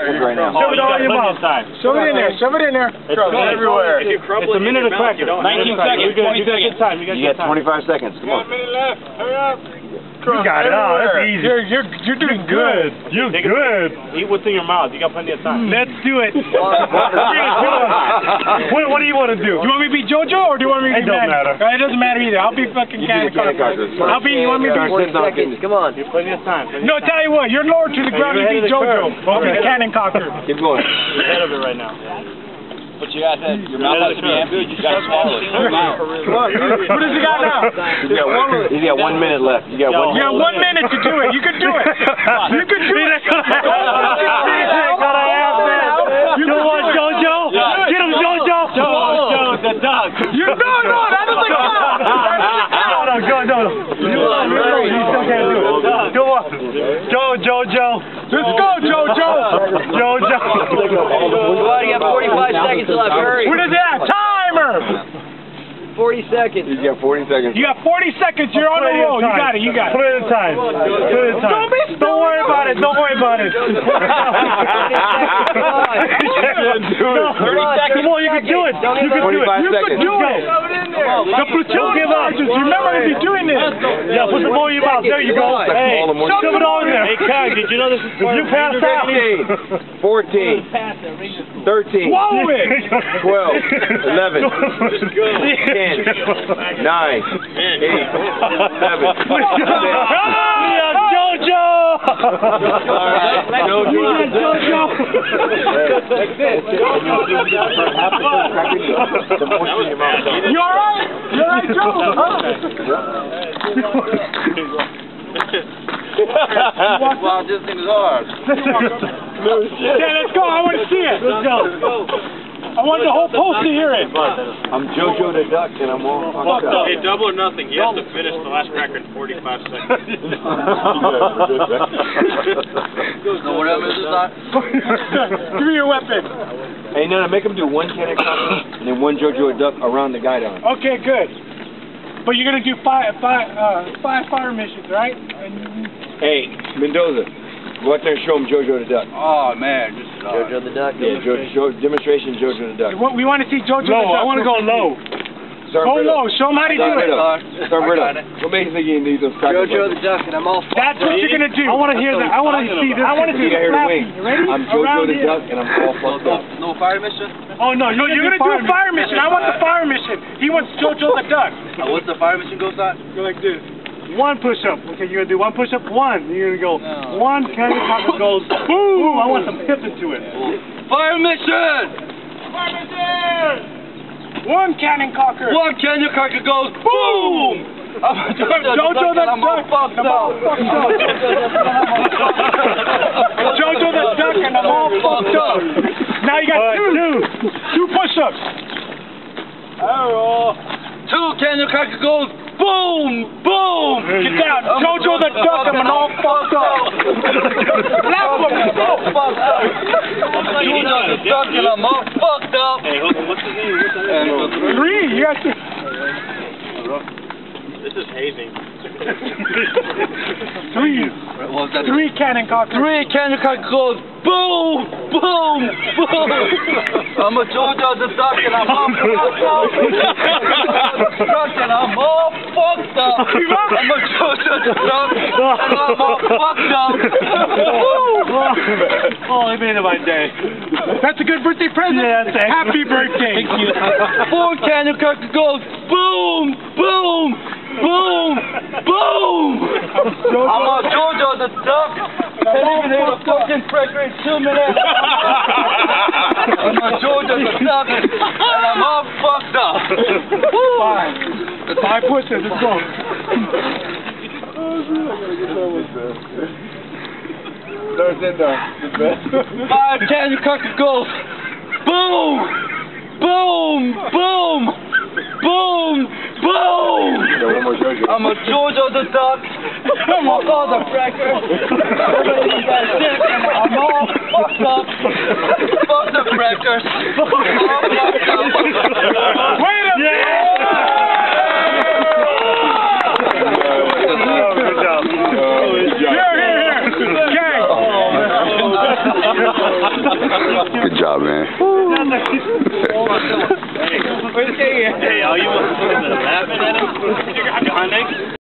right now. Shove it all in your mouth. Shove it in there. Shove it in there. It's everywhere. If you crumble It's a minute your of mouth, you cracker. don't. 19 seconds, you got good seconds. time. You got You good got time. 25 seconds. Come on. You got it. Oh, that's easy. You're you're you're doing good. You're Take a- good. Eat what's in your mouth. You got plenty of time. Let's do it. what, what do you want to do? Do You want me to be JoJo or do you want me to It be don't matter. Uh, It doesn't matter either. I'll be fucking You do Cannon Cocker. Cocker. I'll be. You want me to be? Start sitting on King. Come on. You have plenty of time. Plenty No, of time. tell you what. You're lower to the ground. you're be JoJo. curve. I'll be the Cannon Cocker. Keep going. You're ahead of it right now. But you got that, your mouth has to be empty, you gotta swallow it. Come on. What does he got now? He's got one, he's got one minute left. You got one You got one minute to do it. You can do it. You can do it. Gotta have that. You know what, JoJo? Get him, JoJo. Joe, the dog. You no, no, that doesn't count. That No, doesn't no, go, no. You you still can't do it. Go on. Go, JoJo. Let's go, JoJo. JoJo. Come on, you got 45 seconds left. Hurry. What is that? Timer. 40 seconds. He's got 40 seconds. You got 40 seconds. You're on the roll. You got it. You got Put it. it in time. Put it in time. Don't be Don't worry about it. Don't worry about it. No, Come on, you can do it. You can do it. You seconds. can do it. The platoon give up. sergeants, remember to be doing this. Yeah, put some more in your mouth. There you go. Hey, All the more- shove it all in there. Hey, Kai, did you know this is part You of passed out. 15, 14, 13, Swallow it. 12, 11, 10, 9, 8, 7, Yeah, JoJo. All right. JoJo. You alright? You're alright, Joe? Wow, this thing is hard. Yeah, let's go. I want to see it. Let's go. I want the whole post to hear it. I'm JoJo the Duck, and I'm all fucked up. Hey, double or nothing. You have to finish the last cracker in 45 seconds. So whatever this is on. Give me your weapon. Hey, no, no, make him do one cannon cocker and then one JoJo the Duck around the guy down. Okay, good. But you're gonna do five, five, uh, five fire missions, right? And Hey, Mendoza, go out there and show him JoJo the Duck. Oh, man, this is hard. Jojo the Duck. Yeah, jo- show, demonstration JoJo the Duck. we want- to see JoJo. No, the Duck. I want to go low. Start Go low. Show him how to do Start right it. up. Start right I got up. What makes you think you need those crackers? Jojo the Duck, and I'm all That's what you're gonna do. I want to hear that. I want to see this. I want to You see gotta hear the the You ready? I'm JoJo Around the. Duck, and I'm all fucked No, up. no fire mission? Oh no, No, you're gonna do a fire mission. I want the fire mission. He wants JoJo the duck. What's the fire mission goes on? Go like this. One push up. Okay, you're gonna do one push up. One. You're gonna go. No. One. Cannon cocker goes. Boom. I want some hip into it. Fire mission! Fire mission. One cannon cocker. One cannon cocker goes boom! I'm JoJo the I'm all fucked up. fucked up. JoJo the duck and I'm all fucked up. Now you got right, two. Two push-ups. Oh. Two cannon cracker goes boom! Boom! Get down. JoJo the duck I'm all fucked up. Slap him. all fucked up. Jojo the duck and I'm all fucked up. Hey, who- what's his name? What's his name? And Three. You got to. This is hazing. Three. what was that? Three cannon cockers. Three canyon cracker goes boom! Boom! Boom! I'm a Jojo the duck and I'm all fucked up. and I'm all fucked up. I'm a Jojo the duck and I'm all fucked up. oh, I made it my day. That's a good birthday present. Yeah. Happy birthday. Thank you. Four canyon cracker goes boom! Boom! Boom! Boom! I'm a Jojo the duck. Eliminate a fucking cracker in two minutes. I'm a Jojo the duck and I'm all fucked up. Five. Five pushes. Let's go. Five canyon cracker goes boom! Boom! Boom! Boom! Boom! I'm a Jojo the duck. I'm a motherfucker. I'm all fucked up. Fuck the crackers. Wait Good job, man. hey, you at him?